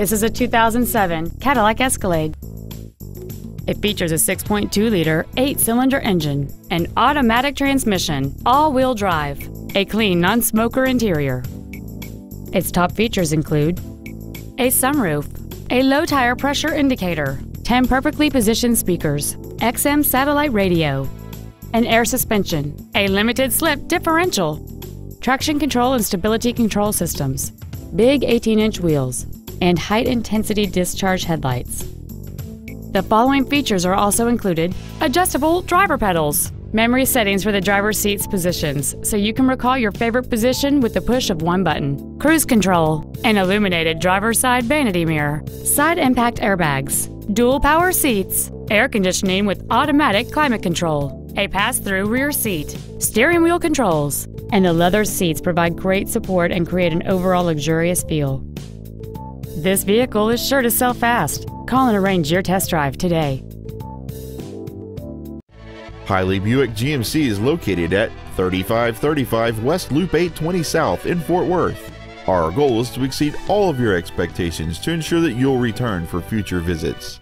This is a 2007 Cadillac Escalade. It features a 6.2-liter, eight-cylinder engine, an automatic transmission, all-wheel drive, a clean non-smoker interior. Its top features include a sunroof, a low tire pressure indicator, 10 perfectly positioned speakers, XM satellite radio, an air suspension, a limited slip differential, traction control and stability control systems, big 18-inch wheels, and high-intensity discharge headlights. The following features are also included. Adjustable driver pedals, memory settings for the driver's seat's positions, so you can recall your favorite position with the push of one button, cruise control, an illuminated driver's side vanity mirror, side impact airbags, dual power seats, air conditioning with automatic climate control, a pass through rear seat, steering wheel controls, and the leather seats provide great support and create an overall luxurious feel. This vehicle is sure to sell fast. Call and arrange your test drive today. Hiley Buick GMC is located at 3535 West Loop 820 South in Fort Worth. Our goal is to exceed all of your expectations to ensure that you'll return for future visits.